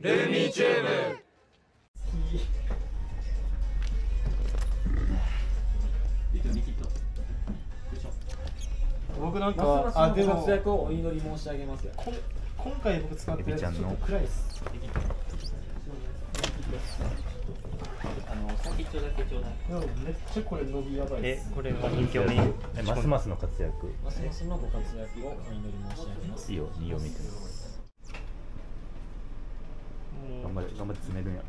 ルーミーチューブ僕なんまかあでも活躍をお祈り申し上げますよ。今回僕使ってるやつちょっと暗いっす。あの先っちょだけちょうだい。めっちゃこれ伸びやばいっえすこれがますますの活躍。ますますのご活躍をお祈り申し上げます。いいよ2を見て頑張れ頑張って詰めるんや。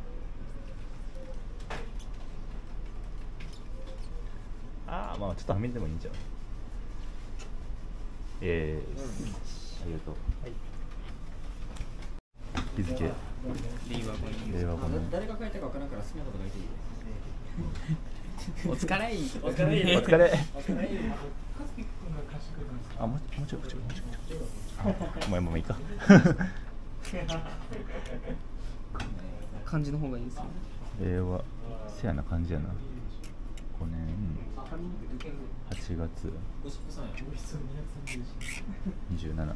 ああまあちょっとはめてもいいんじゃんええありがとう、日付令和5年。誰が書いたかわからんから好きなこと書いていいお疲れ。い お疲れ。お疲れ。お疲れ。あもうもうちょいもうちょいもうちょいあもう もういいか 漢字の方がいいですよね。令和せやな感じやな。5年。8月。27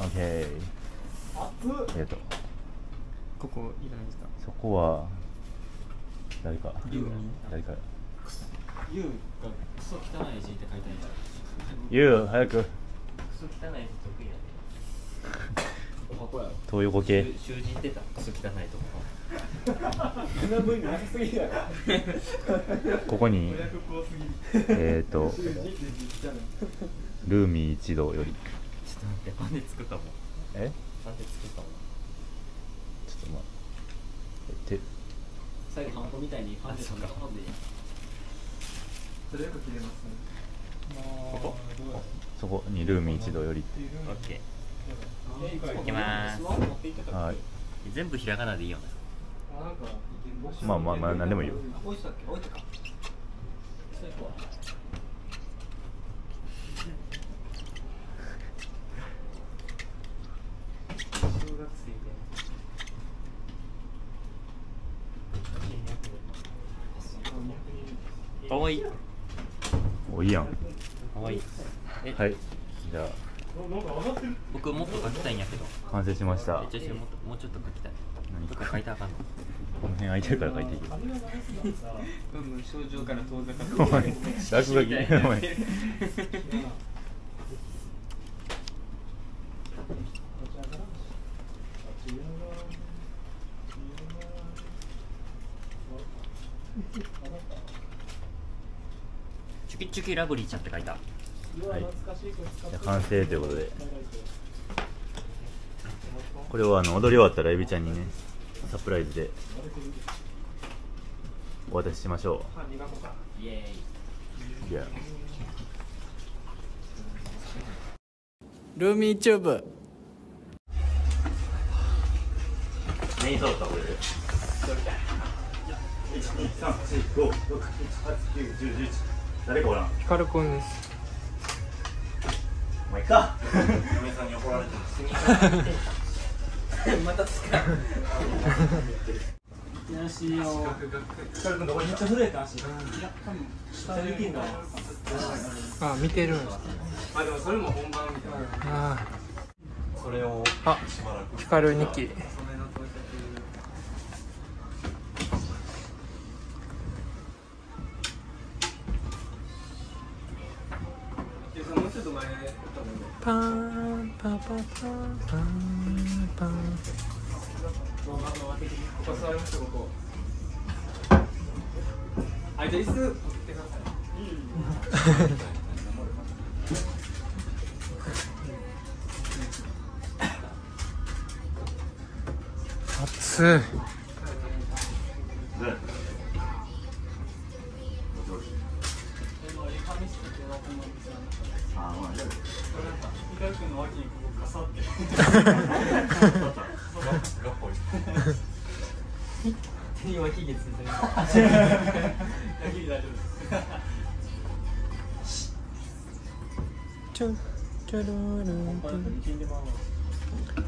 オッケー。ありがとう。ここいらないですかそこは誰か。誰か。ユウがクソ汚い字って書いてあるゆう早く。クソ汚い字得意やね東横系。習字ってた。クソ汚いとこ。そんな部位なさすぎるやろ。ここにえっ、ー、とルーミー一同より。ちょっと待ってパンで作ったもん。え？パンで作ったもん。ちょっとまあえて最後ハンコみたいにハンデあそうか。ハンデそれよく切れますね。ここ？そこにルーミー一同よりって。オッケー。いきまスマホ持って行ってたっはい。ー全部ひらがなでいいよね。まあまあまあ何でもいいよ。け置いてたっけ置いてたか最後は小学生でかわいいおいいやんかわいいえ、はい。じゃあ。僕もっと書きたいんやけど。完成しました。もうちょっと書きたい。何？どこ書いたらあかんの。この辺空いてるから書いていいようん症状から遠ざかお前落書き。お前。チュキチュキラブリーちゃんって書いたはい。じゃあ完成ということで。これをあの踊り終わったらエビちゃんにねサプライズでお渡ししましょイエーイ。ルーミーチューブ。メインソータこれで。1234567891011誰かおらん。ヒカルくんですまた使うよしよヒカル君どこにめっちゃ震えた足下できんだあ見てるんですあでもそれも本番みたいなあそれをあヒカル2あじゃあ椅子取ってください。熱い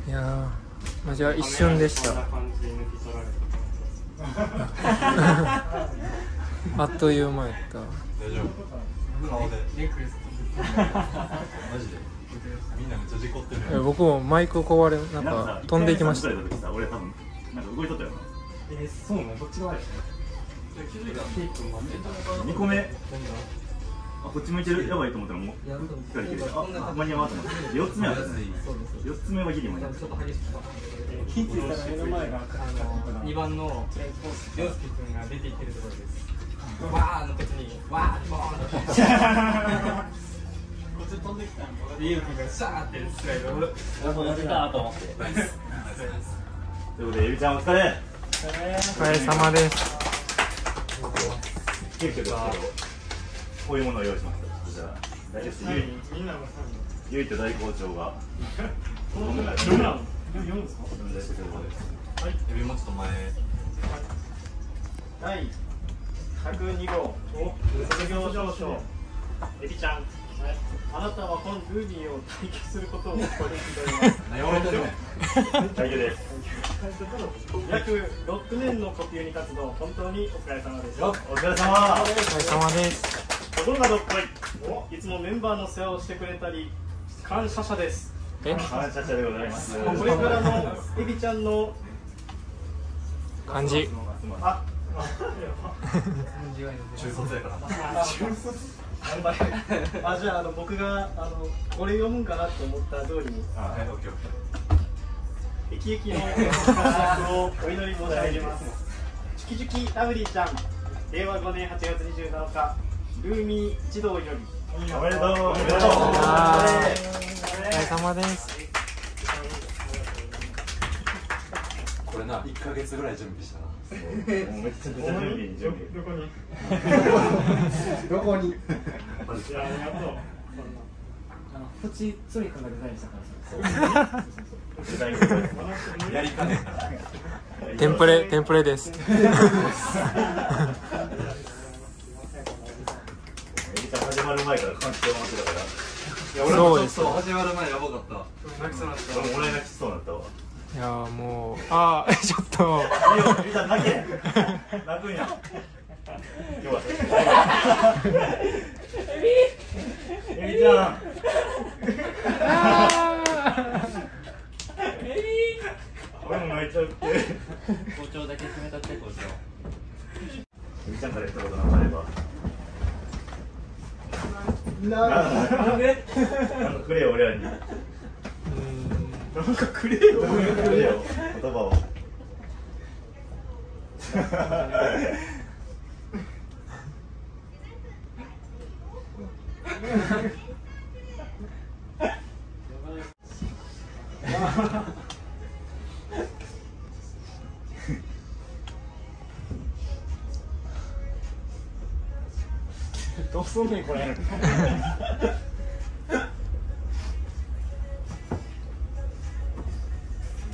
いやーまあじゃあ一瞬でしたあっという間やった大丈夫顔でネックレスマジでみんなめっちゃ事故ってるえ僕もマイク壊れなんか飛んでいきました。なんか俺多分なんか動いとったよな。えー、そうなの？どっち側や気づいたテープ待ってた2個目。あこっち向いてる？やばいと思ったらもう光切あ間に合わんと思って4つ目はそうです。4つ目はギリ間に合わんちょっと激しく気づいたら目の前があの2番の涼介君が出ていってるところです。わーの時にわーボーン こっち飛んできたんでゆうきがシャーってスライドを同じだと思ってとい。うことでエビちゃんお疲れお疲れ様です急遽ですけどこういうものを用意しましたじゃあ大丈夫ですみんなのゆいと大校長がこの読むな読むんですかお願いしてくれることですエビもちょっと前第102号卒業証書エビちゃん。あなたはこのルービーを体験することを誇りしております何笑ってんの大丈夫です約6年のコピューに活動本当にお疲れ様でしたお疲れ様お疲れ様ですところがどっこい。い。つもメンバーの世話をしてくれたり感謝者です感謝者でござい。ますこれからのエビちゃんの漢字あ中卒やから中卒 あじゃああの僕があのこれ読むんかなと思った通りに。あはい。オッケーオッケ駅駅のお祈り申し上げます。チュキチュキラブリーちゃん令和5年8月27日ルーミー一同より。おめでとう。おめでとう。お疲れ様ですーこれな1ヶ月ぐらい準備したなもう。めっちゃめちゃ準備に準備どこにどこにいやありがとうあのプチつみくんがデザインしたから。さデザインがですやりかねテンプレテンプレです。始まる前から感じてもらってたから。いや俺もちょっそうと始まる前やばかった泣きそうになっ俺ももらい泣きしそうになったわ。いやーもうあーちょっと。いいよエビちゃん泣け。泣くんや。今日はエビちゃん俺も泣いちゃうって校長だけ決めたって校長エビちゃんから言ったことなかればなんでなんかくれよ俺らになんかくれよくれよ言葉をどうすんねんこれ。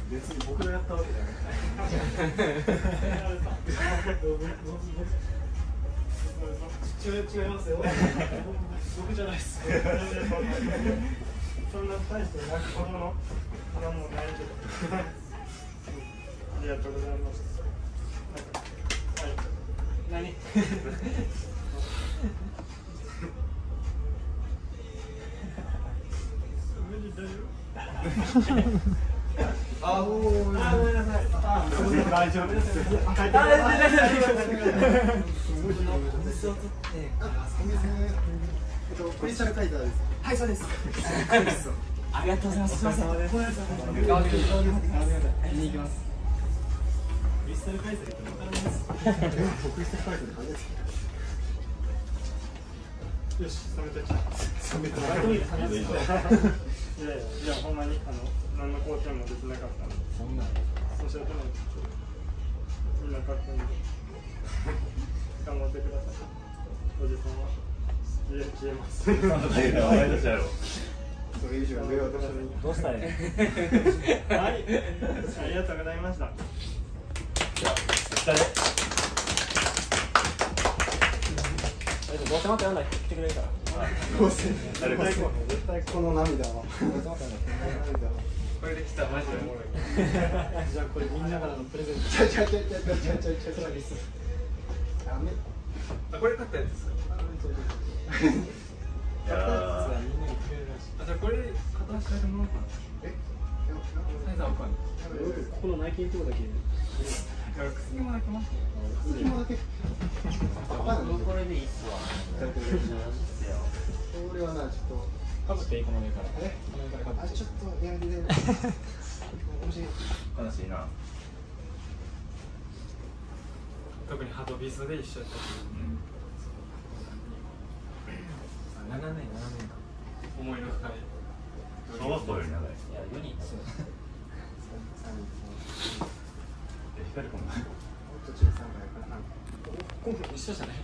別に僕がやったわけじゃない。違いますよ。僕じゃないです。そんな大して泣くほどの何？もない。けどありがとうござい。ますはい何あ、ごめんなさい。大丈夫です。大丈夫 クリスタルカイターです。はい、そうです。ありがとうございますすいません見に行きます。クリスタルカイターってわかります。よし、冷めとき。冷めとき。いやいや、いや、ほんまに、あの、何の貢献もできなかったんで。そんな。そうしようと思って。みんなかっこいいんで。頑張ってください。おじさんは。消え、消えます。お前たちやろそれ以上上はどうしようどうしたいはい、ありがとうございました。じゃあお疲れどうせまたやんない来てくれるから。誰か絶対この涙は。この涙は。これできたマジでおもろいじゃあこれみんなからのプレゼント。ちゃちゃちゃちゃちゃちゃちゃちゃちゃ。ダメ。あこれ買ったやつですかいやーじゃあこれ片足変えてもらおうかなえサイズ合うかなここの内筋のとこだけいや薬もだけます隙間だけこれでいいっすわこれはなちょっとかぶっていいこの上からえこの上からかぶってあちょっとやめてね面白い悲しいな特にハトビスで一緒やった時にうん。7年7年か思いの深い小学校より長いいや4人ですよえ光るかも途中3回か今回一緒じゃない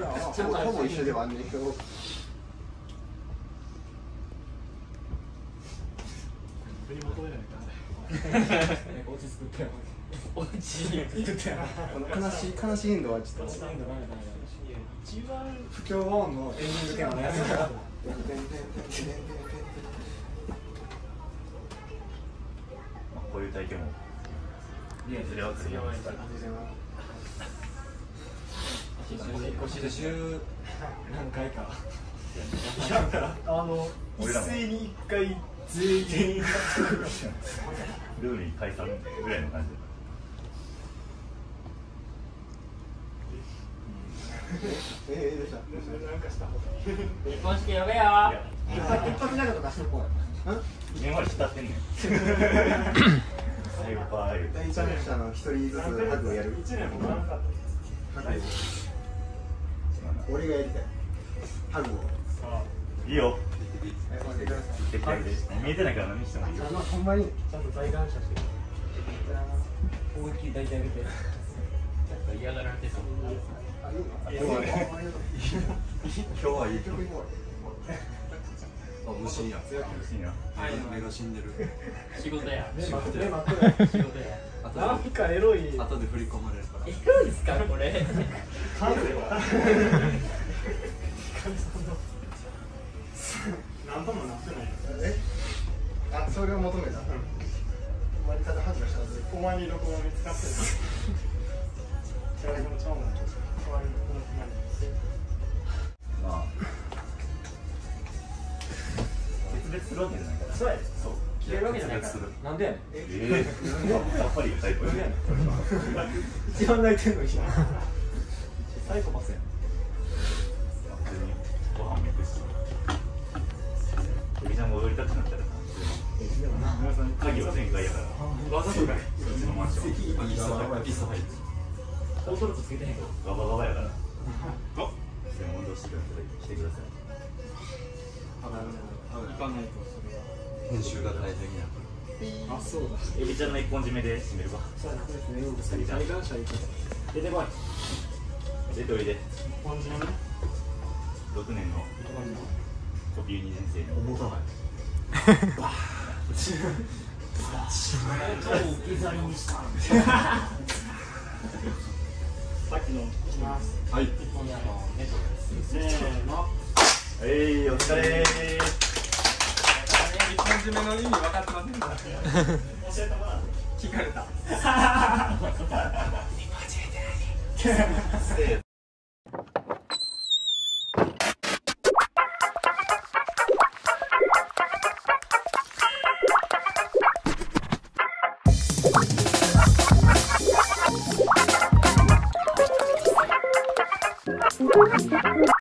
なほぼ一緒ではあん。ねん。けど振り求めないでください落ち着くっておう悲しい悲しいエンドはちょっと一番不協和音のエンディングテーマのやつがこういう体験もいやそれは次は週週何回かあの俺らも一回全員ルールに解散ぐらいの感じえーどうしたどうしたなんかした方がいい結婚式やべよいや一発一発なんかとかしとこう。よ今まで浸ってんねん最後パー言う第一人者の一人ずつハグをやる一年もなかったハグ俺がやりたいハグをいいよはい待ってくださいできてあげて見えてないから何してもいいよ。あのほんまに？ちゃんと大感謝して思い っきり抱いてあげてなんか嫌がられてそう今日はね今日はいい曲行こあ虫や。楽しいな目が死んでる仕事や。仕事や。なんかエロい後で振り込まれるからエロいですかこれ感性は番泣いてんのに。サイコパスやん。ご飯も行くしエビちゃん。も踊りたくなったらな鍵は全開やからわざとかいうちのマンション今イスイス入ってコントロールつけてへん。かガバガバやからあ専門としてください来てください行かないとそれは編集が大変やあそうだ。エビちゃんの一本締めで締めるわ。そうですね。出てこい出ておい。で本人ね。6年の。コピー2年生の。重たない。置き去りにしたさっきの。いきます。はい。一本にあのネットです。せーの。えいお疲れ一本締めの意味分かってませんでした教えてもら。う 聞かれた。せ ー